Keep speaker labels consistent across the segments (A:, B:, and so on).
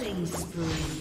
A: Killing spree.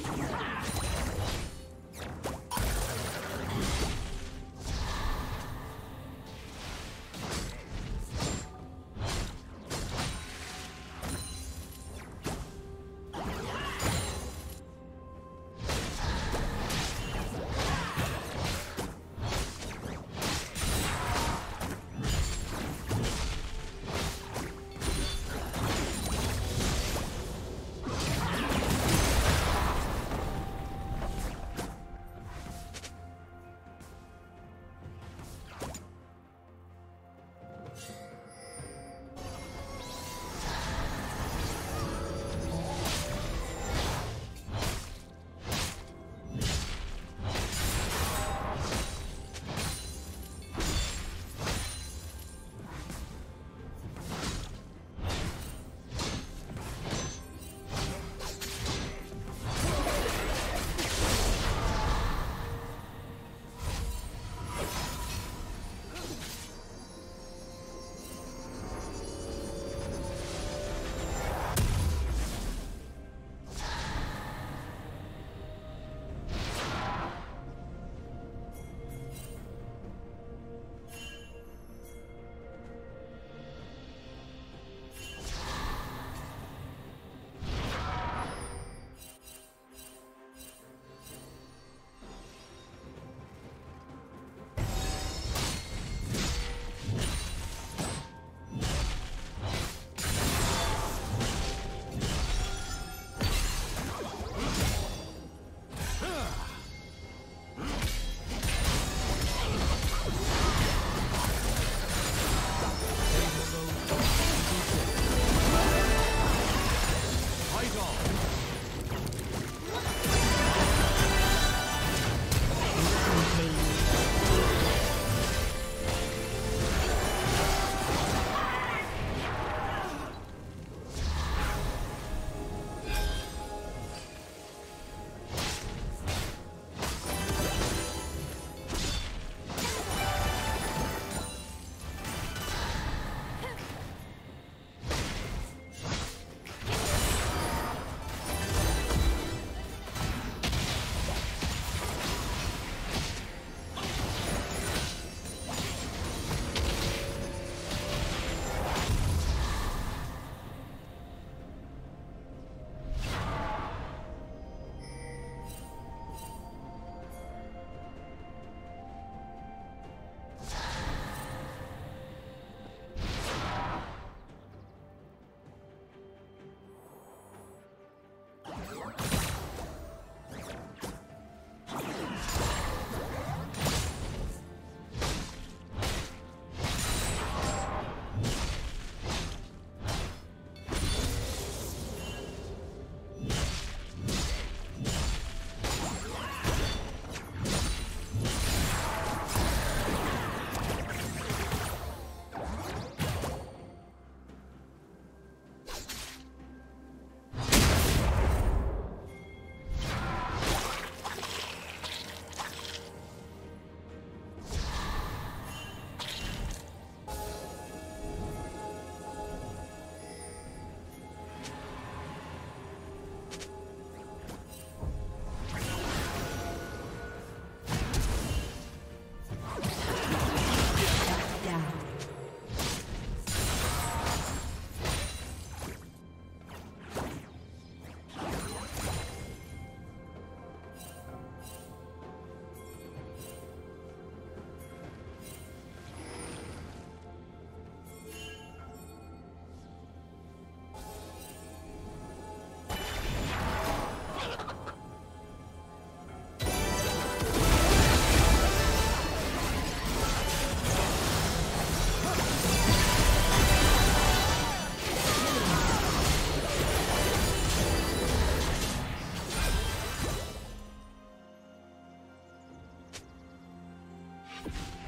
A: you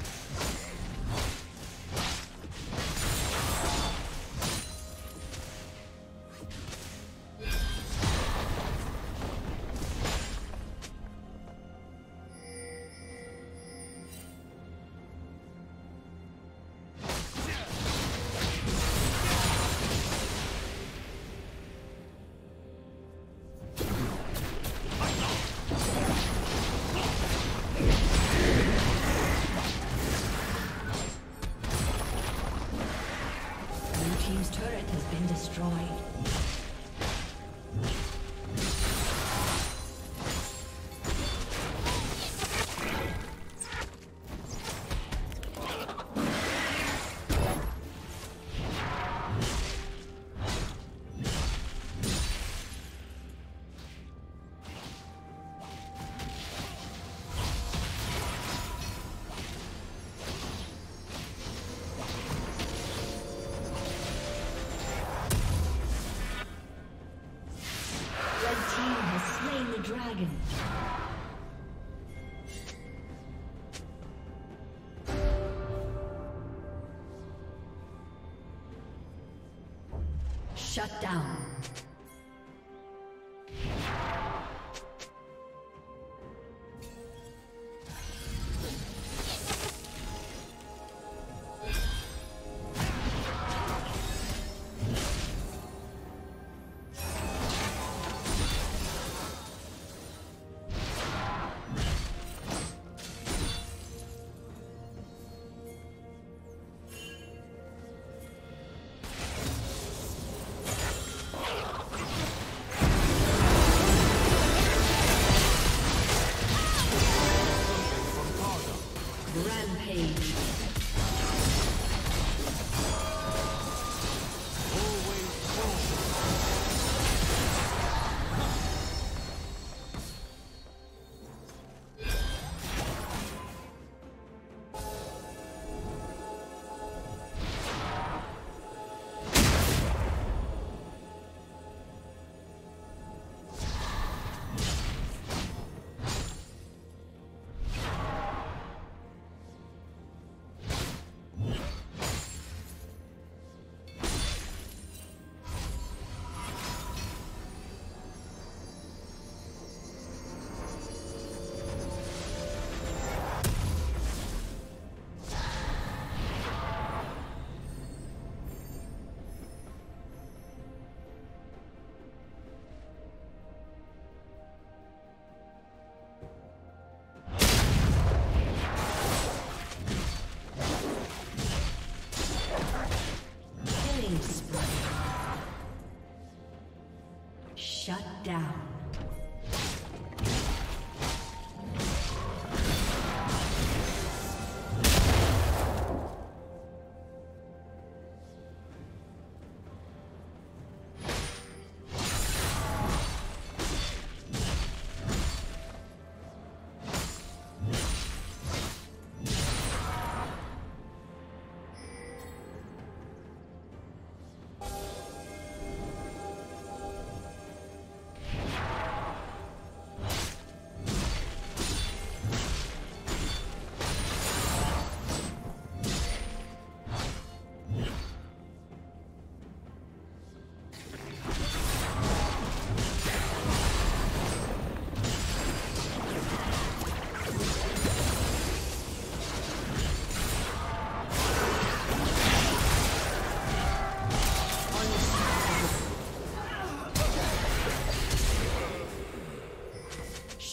A: Shut down. Down.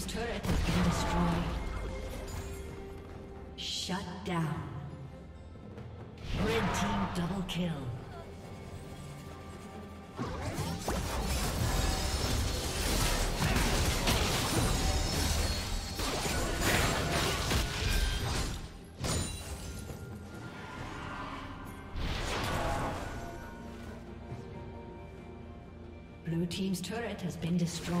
A: Team's turret has been destroyed. Shut down. Red team double kill. Blue team's turret has been destroyed.